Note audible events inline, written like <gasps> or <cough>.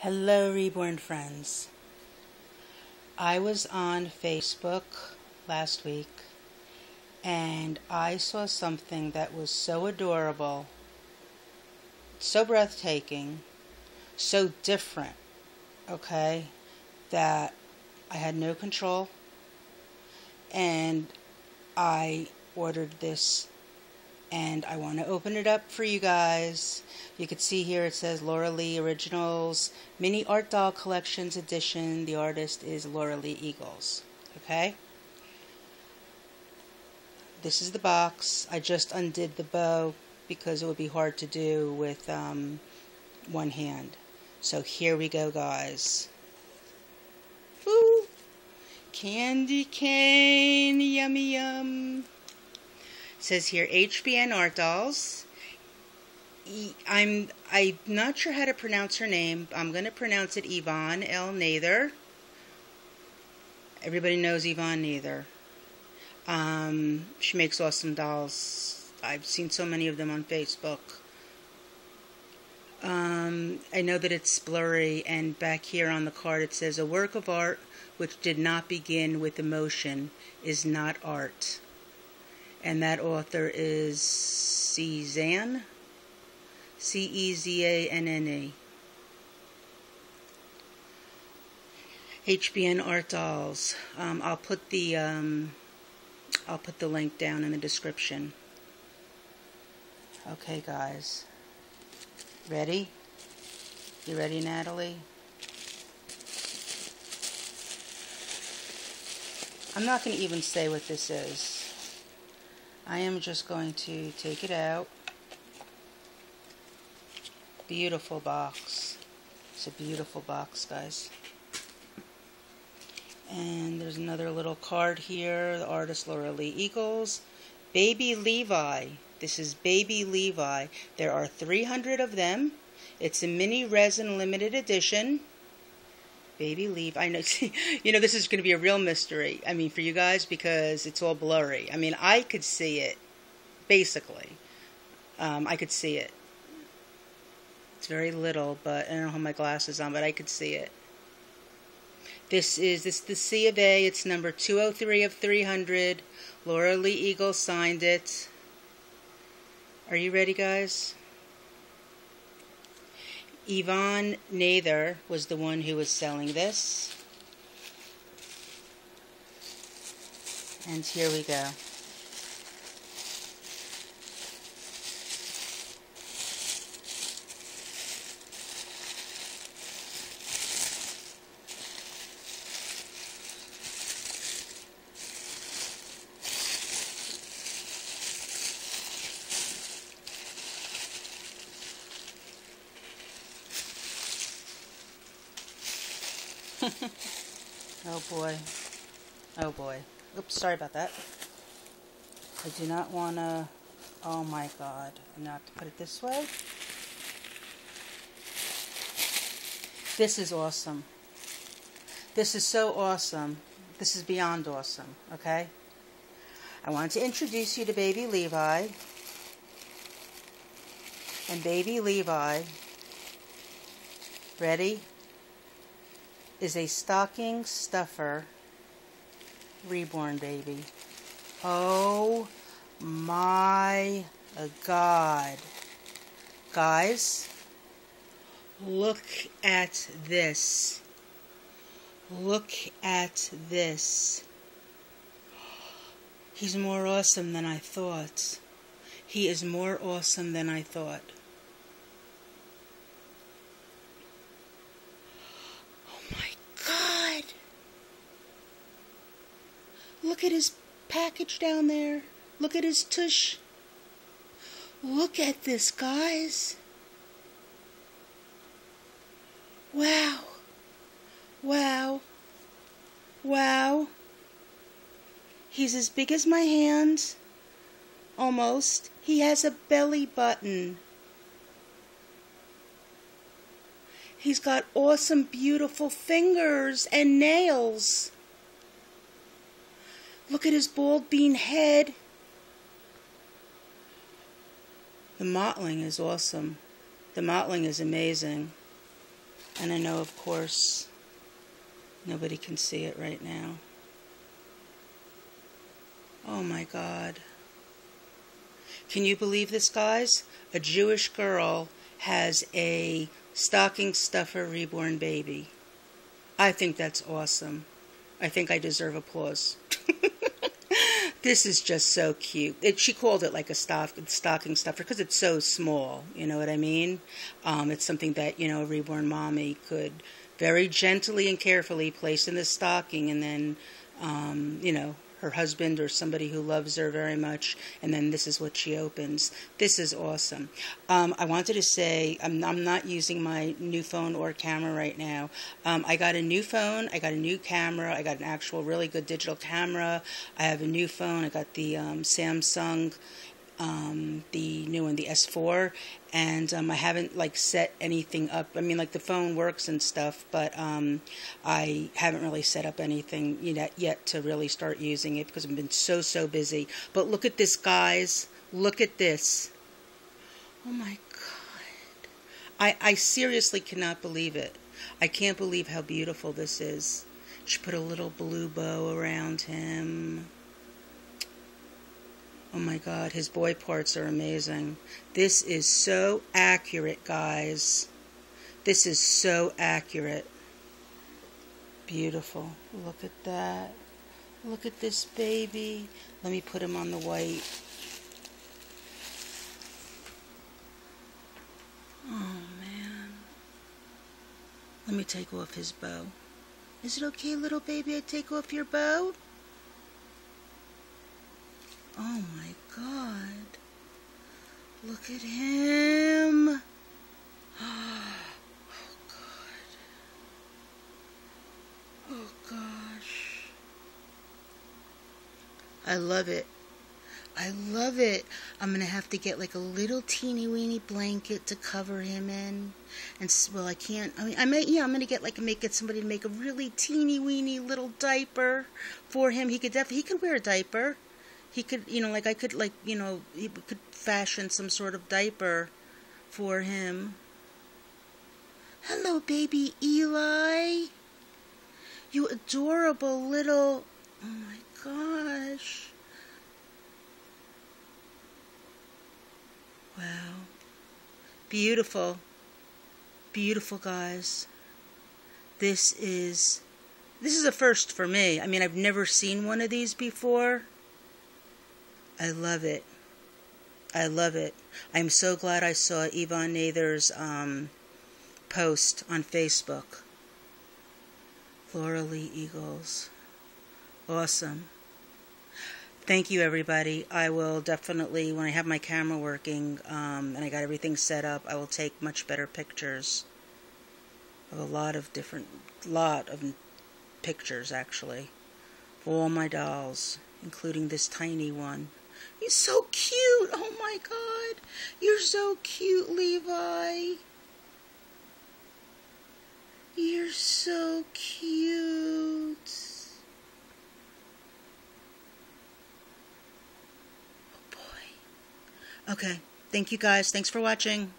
Hello, Reborn friends. I was on Facebook last week and I saw something that was so adorable, so breathtaking, so different, okay, that I had no control and I ordered this and I want to open it up for you guys. You can see here it says Laura Lee Originals Mini Art Doll Collections Edition. The artist is Laura Lee Eagles. Okay? This is the box. I just undid the bow because it would be hard to do with um, one hand. So here we go, guys. Woo! Candy cane, yummy yum says here HBN Art Dolls. I'm I'm not sure how to pronounce her name. I'm going to pronounce it Evon L. Nather. Everybody knows Evon Nather. Um, she makes awesome dolls. I've seen so many of them on Facebook. Um, I know that it's blurry, and back here on the card it says, A work of art which did not begin with emotion is not art and that author is Cezanne, C E Z A N N E. HBN Art Dolls. Um, I'll put the um, I'll put the link down in the description. Okay, guys. Ready? You ready, Natalie? I'm not going to even say what this is. I am just going to take it out. Beautiful box. It's a beautiful box, guys. And there's another little card here. The artist Laura Lee Eagles. Baby Levi. This is Baby Levi. There are 300 of them. It's a mini resin limited edition. Baby leave. I know. <laughs> See, you know, this is going to be a real mystery. I mean, for you guys because it's all blurry. I mean, I could see it, basically. Um, I could see it. It's very little, but I don't have my glasses on, but I could see it. This is this the C of A. It's number 203 of 300. Laura Lee Eagle signed it. Are you ready, guys? Evon Nather was the one who was selling this. And here we go. <laughs> oh boy. Oh boy. Oops, sorry about that. I do not want to... Oh my god. Going to have to put it this way. This is awesome. This is so awesome. This is beyond awesome, okay? I want to introduce you to Baby Levi. And Baby Levi, ready? Is a stocking stuffer reborn baby. Oh my God. Guys, look at this. Look at this. He's more awesome than I thought. He is more awesome than I thought. Look at his package down there. Look at his tush. Look at this, guys. Wow. Wow. Wow. He's as big as my hand. Almost. He has a belly button. He's got awesome, beautiful fingers and nails. Look at his bald bean head. The mottling is awesome. The mottling is amazing. And I know, of course, nobody can see it right now. Oh my God. Can you believe this, guys? A Jewish girl has a stocking stuffer reborn baby. I think that's awesome. I think I deserve applause. This is just so cute. It, she called it like a stock, stocking stuffer because it's so small. You know what I mean? Um, it's something that you know a reborn mommy could very gently and carefully place in the stocking, and then um, you know her husband or somebody who loves her very much, and then this is what she opens. This is awesome. Um, I wanted to say I'm, I'm, not using my new phone or camera right now. Um, I got a new phone, I got a new camera, I got an actual really good digital camera. I have a new phone, I got the um, Samsung um, the new one, the S4, and um, I haven't like set anything up. I mean, like the phone works and stuff, but um, I haven't really set up anything yet yet to really start using it because I've been so so busy. But look at this, guys! Look at this! Oh my God! I I seriously cannot believe it. I can't believe how beautiful this is. She put a little blue bow around him. Oh my God, his boy parts are amazing. This is so accurate, guys. This is so accurate. Beautiful. Look at that. Look at this baby. Let me put him on the white. Oh, man. Let me take off his bow. Is it okay, little baby, I take off your bow? Oh my god. Look at him. <gasps> Oh god. Oh gosh. I love it. I love it. I'm gonna have to get like a little teeny weeny blanket to cover him in, and well, I can't. I mean, I may. Yeah, I'm gonna get like make it somebody to make a really teeny weeny little diaper for him. He could definitely he could wear a diaper he could, you know, like I could, like, you know, he could fashion some sort of diaper for him. Hello, baby Eli. You adorable little. Oh my gosh. Wow. Beautiful. Beautiful, guys. This is. This is a first for me. I mean, I've never seen one of these before. I love it. I love it. I'm so glad I saw Evon Nather's um, post on Facebook. Laura Lee Eagles. Awesome. Thank you, everybody. I will definitely, when I have my camera working um, and I got everything set up, I will take much better pictures of a lot of different, lot of pictures actually, of all my dolls, including this tiny one. He's so cute. Oh my God. You're so cute, Levi. You're so cute. Oh boy. Okay. Thank you guys. Thanks for watching.